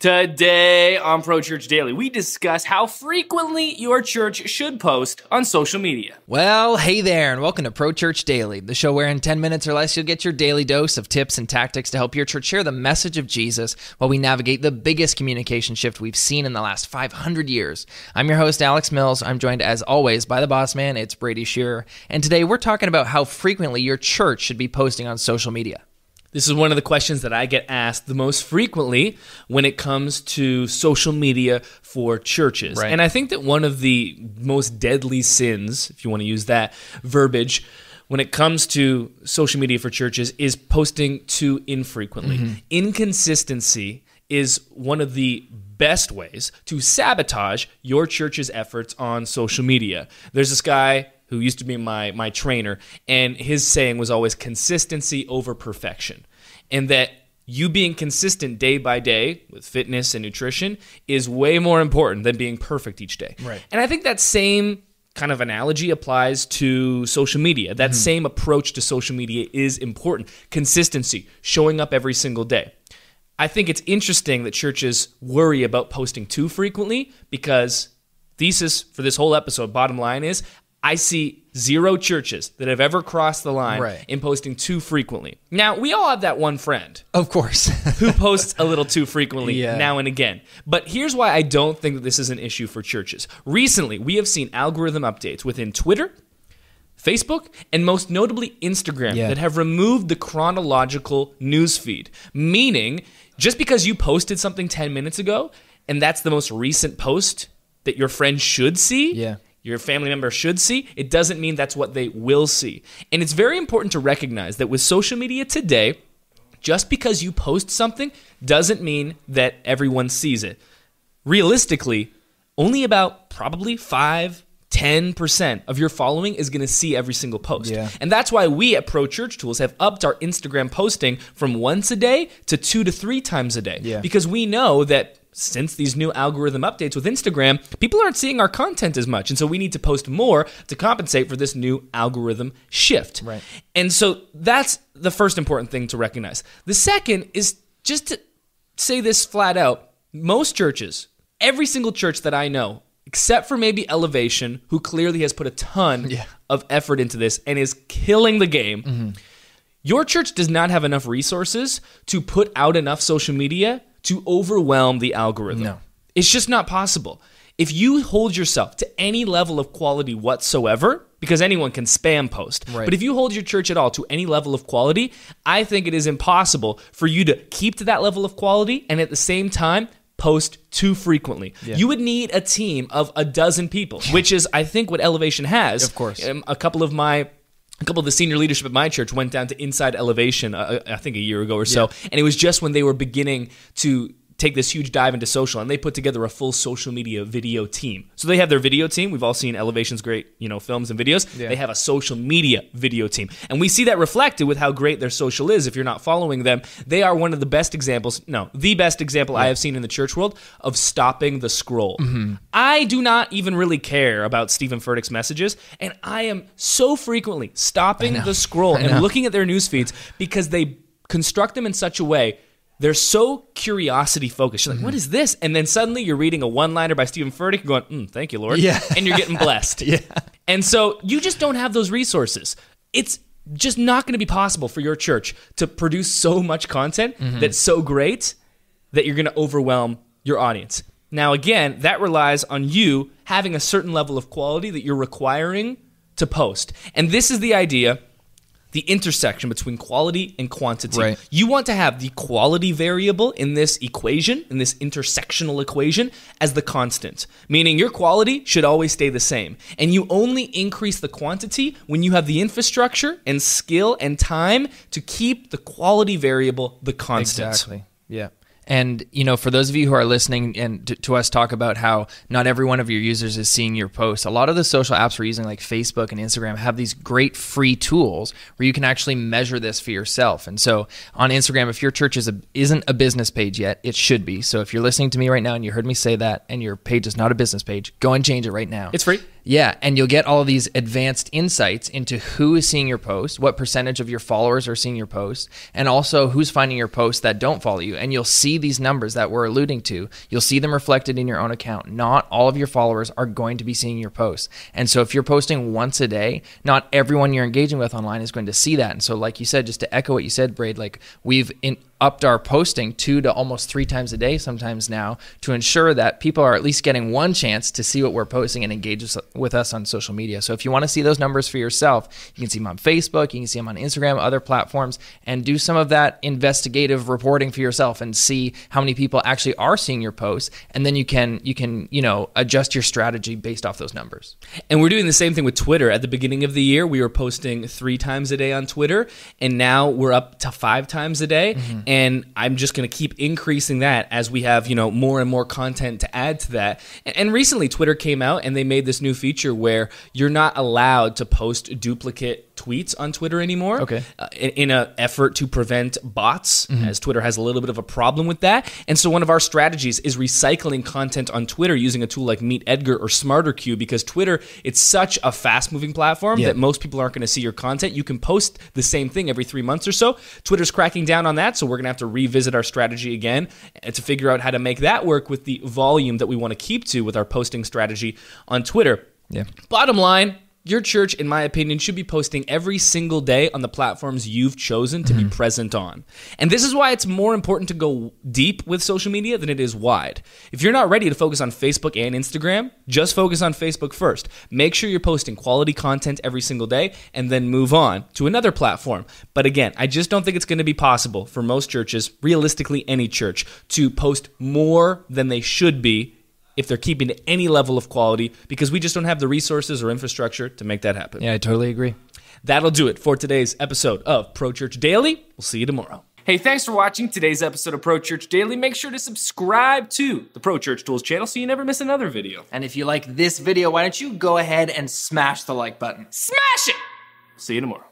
Today on Pro Church Daily, we discuss how frequently your church should post on social media. Well, hey there, and welcome to Pro Church Daily, the show where in 10 minutes or less you'll get your daily dose of tips and tactics to help your church share the message of Jesus while we navigate the biggest communication shift we've seen in the last 500 years. I'm your host, Alex Mills. I'm joined, as always, by the boss man, it's Brady Shearer. And today we're talking about how frequently your church should be posting on social media. This is one of the questions that I get asked the most frequently when it comes to social media for churches. Right. And I think that one of the most deadly sins, if you want to use that verbiage, when it comes to social media for churches is posting too infrequently. Mm-hmm. Inconsistency is one of the best ways to sabotage your church's efforts on social media. There's this guy who used to be my my trainer and his saying was always consistency over perfection. And that you being consistent day by day with fitness and nutrition is way more important than being perfect each day. Right. And I think that same kind of analogy applies to social media. That mm-hmm. same approach to social media is important. Consistency, showing up every single day. I think it's interesting that churches worry about posting too frequently because thesis for this whole episode bottom line is I see zero churches that have ever crossed the line Right. in posting too frequently. Now, we all have that one friend Of course. who posts a little too frequently Yeah. now and again. But here's why I don't think that this is an issue for churches. Recently, we have seen algorithm updates within Twitter, Facebook, and most notably Instagram Yeah. that have removed the chronological news feed. Meaning, just because you posted something 10 minutes ago and that's the most recent post that your friend should see, Yeah. Your family member should see, it doesn't mean that's what they will see. And it's very important to recognize that with social media today, just because you post something doesn't mean that everyone sees it. Realistically, only about probably 5 10% of your following is going to see every single post. Yeah. And that's why we at Pro Church Tools have upped our Instagram posting from once a day to 2 to 3 times a day Yeah. because we know that since these new algorithm updates with Instagram, people aren't seeing our content as much. And so we need to post more to compensate for this new algorithm shift. Right. And so that's the first important thing to recognize. The second is just to say this flat out most churches, every single church that I know, except for maybe Elevation, who clearly has put a ton Yeah. of effort into this and is killing the game. Mm-hmm. Your church does not have enough resources to put out enough social media to overwhelm the algorithm. No. It's just not possible. If you hold yourself to any level of quality whatsoever, because anyone can spam post, Right. but if you hold your church at all to any level of quality, I think it is impossible for you to keep to that level of quality and at the same time post too frequently. You would need a team of a dozen people, which is, I think, what Elevation has. Of course. Um, a couple of my a couple of the senior leadership at my church went down to Inside Elevation, uh, I think a year ago or so, and it was just when they were beginning to take this huge dive into social, and they put together a full social media video team. So they have their video team. We've all seen Elevation's great, you know, films and videos. They have a social media video team, and we see that reflected with how great their social is. If you're not following them, they are one of the best examples. No, the best example I have seen in the church world of stopping the scroll. I do not even really care about Stephen Furtick's messages, and I am so frequently stopping the scroll and looking at their news feeds because they construct them in such a way they're so curiosity focused. You're like, what is this? And then suddenly you're reading a one liner by Stephen Furtick going, mm, thank you, Lord. Yeah. And you're getting blessed. Yeah. And so you just don't have those resources. It's just not going to be possible for your church to produce so much content that's so great that you're going to overwhelm your audience. Now, again, that relies on you having a certain level of quality that you're requiring to post. And this is the idea the intersection between quality and quantity. Right. You want to have the quality variable in this equation, in this intersectional equation, as the constant, meaning your quality should always stay the same. And you only increase the quantity when you have the infrastructure and skill and time to keep the quality variable the constant. Exactly. Yeah. And you know, for those of you who are listening and to, to us talk about how not every one of your users is seeing your posts, a lot of the social apps we're using, like Facebook and Instagram, have these great free tools where you can actually measure this for yourself. And so on Instagram, if your church is a, isn't a business page yet, it should be. So if you're listening to me right now and you heard me say that, and your page is not a business page, go and change it right now. It's free. Yeah, and you'll get all these advanced insights into who is seeing your post, what percentage of your followers are seeing your post, and also who's finding your posts that don't follow you. And you'll see these numbers that we're alluding to. You'll see them reflected in your own account. Not all of your followers are going to be seeing your posts. And so if you're posting once a day, not everyone you're engaging with online is going to see that. And so like you said, just to echo what you said, Braid, like we've in, upped our posting two to almost three times a day sometimes now to ensure that people are at least getting one chance to see what we're posting and engage with us on social media. So if you want to see those numbers for yourself, you can see them on Facebook, you can see them on Instagram, other platforms, and do some of that investigative reporting for yourself and see how many people actually are seeing your posts. And then you can you can, you know, adjust your strategy based off those numbers. And we're doing the same thing with Twitter. At the beginning of the year, we were posting three times a day on Twitter, and now we're up to five times a day. Mm-hmm and I'm just going to keep increasing that as we have you know more and more content to add to that. And recently, Twitter came out and they made this new feature where you're not allowed to post duplicate tweets on Twitter anymore. Okay. Uh, in, an effort to prevent bots, mm-hmm. as Twitter has a little bit of a problem with that. And so one of our strategies is recycling content on Twitter using a tool like Meet Edgar or SmarterQueue because Twitter it's such a fast moving platform yeah. that most people aren't going to see your content. You can post the same thing every three months or so. Twitter's cracking down on that, so we're going to have to revisit our strategy again to figure out how to make that work with the volume that we want to keep to with our posting strategy on Twitter. Yeah. Bottom line, your church, in my opinion, should be posting every single day on the platforms you've chosen to mm-hmm. be present on. And this is why it's more important to go deep with social media than it is wide. If you're not ready to focus on Facebook and Instagram, just focus on Facebook first. Make sure you're posting quality content every single day and then move on to another platform. But again, I just don't think it's going to be possible for most churches, realistically, any church, to post more than they should be if they're keeping any level of quality because we just don't have the resources or infrastructure to make that happen. Yeah, I totally agree. That'll do it for today's episode of Pro Church Daily. We'll see you tomorrow. Hey, thanks for watching today's episode of Pro Church Daily. Make sure to subscribe to the Pro Church Tools channel so you never miss another video. And if you like this video, why don't you go ahead and smash the like button? Smash it! See you tomorrow.